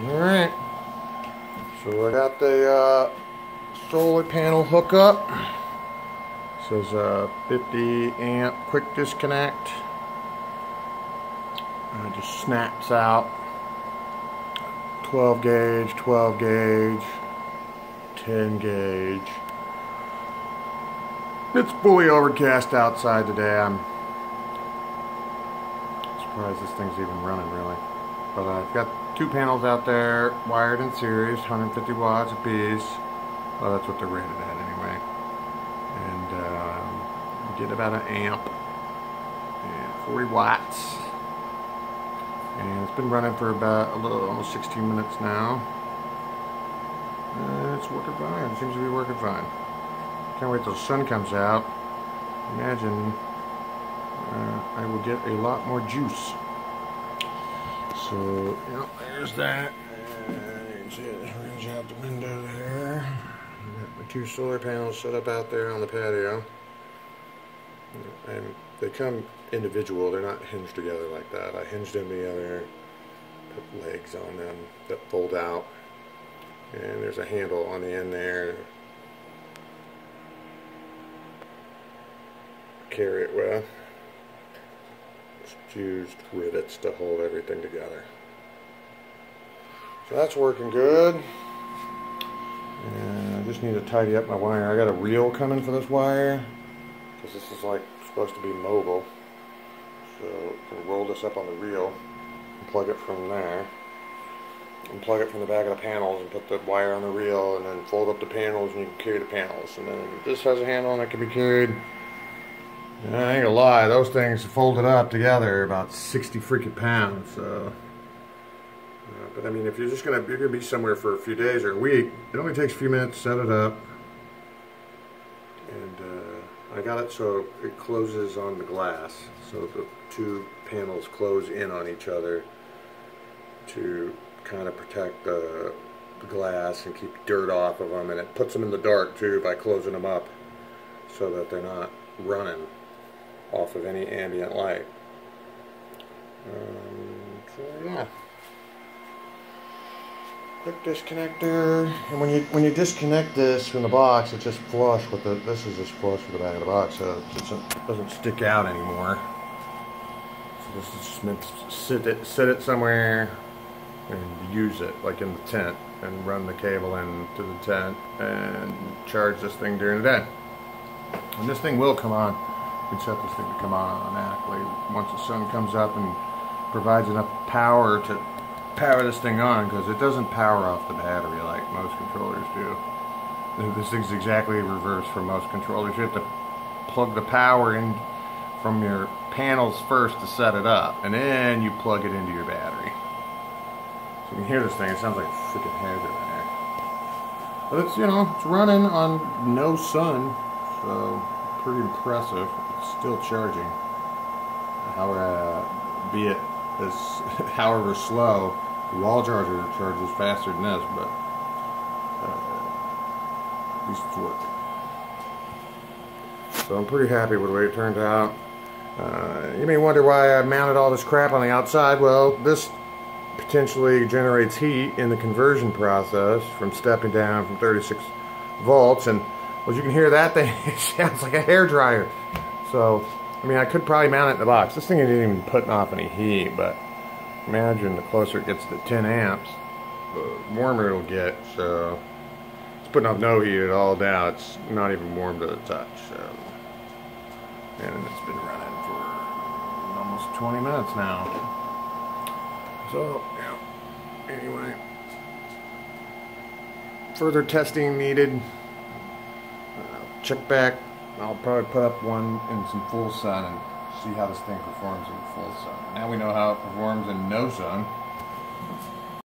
Alright. So I got the uh, solar panel hookup. It says uh, 50 amp quick disconnect. And it just snaps out. 12 gauge, 12 gauge, 10 gauge. It's fully overcast outside today. I'm surprised this thing's even running really. But I've got two panels out there wired in series, 150 watts apiece. Well, that's what they're rated at anyway. And um, get about an amp and 40 watts. And it's been running for about a little, almost 16 minutes now. And it's working fine. It seems to be working fine. Can't wait till the sun comes out. Imagine uh, I will get a lot more juice. So, yep, there's that. And it range out the window there. Got my two solar panels set up out there on the patio. And they come individual, they're not hinged together like that. I hinged them together, put legs on them that fold out. And there's a handle on the end there. Carry it with used rivets to hold everything together. So that's working good. And I just need to tidy up my wire. I got a reel coming for this wire because this is like supposed to be mobile. So to roll this up on the reel and plug it from there. And plug it from the back of the panels and put the wire on the reel and then fold up the panels and you can carry the panels. And then this has a handle and it can be carried I ain't gonna lie, those things folded up together about 60 freaking pounds. So, uh, but I mean, if you're just gonna you're gonna be somewhere for a few days or a week, it only takes a few minutes to set it up. And uh, I got it so it closes on the glass, so the two panels close in on each other to kind of protect the, the glass and keep dirt off of them, and it puts them in the dark too by closing them up so that they're not running off of any ambient light. Um, yeah. Quick disconnector, and when you when you disconnect this from the box, it's just flush with the. This is just flush with the back of the box, so it doesn't, doesn't stick out anymore. So this is just meant to sit it sit it somewhere and use it, like in the tent, and run the cable into the tent and charge this thing during the day. And this thing will come on set this thing to come on automatically once the sun comes up and provides enough power to power this thing on because it doesn't power off the battery like most controllers do. This thing's exactly reverse from most controllers. You have to plug the power in from your panels first to set it up and then you plug it into your battery. So you can hear this thing, it sounds like a freaking hazard in there. But it's, you know, it's running on no sun, so pretty impressive still charging. However, uh, be it as however slow, the wall charger charges faster than this, but uh, at least it's working. So I'm pretty happy with the way it turned out. Uh, you may wonder why I mounted all this crap on the outside. Well, this potentially generates heat in the conversion process from stepping down from 36 volts and as you can hear that thing, it sounds like a hair dryer. So, I mean, I could probably mount it in the box. This thing isn't even putting off any heat, but imagine the closer it gets to 10 amps, the warmer it'll get. So, it's putting off no heat at all now. It's not even warm to the touch. So, and it's been running for almost 20 minutes now. So, yeah. Anyway, further testing needed. Check back I'll probably put up one in some full sun and see how this thing performs in full sun. Now we know how it performs in no sun.